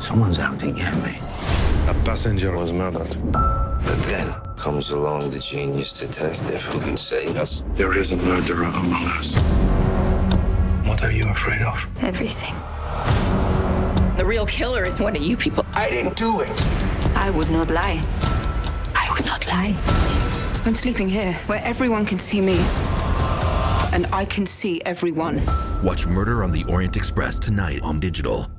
Someone's out to get me. A passenger was murdered. But then comes along the genius detective who can save us. There is a murderer among us. What are you afraid of? Everything. The real killer is one of you people. I didn't do it. I would not lie. I would not lie. I'm sleeping here, where everyone can see me. And I can see everyone. Watch Murder on the Orient Express tonight on digital.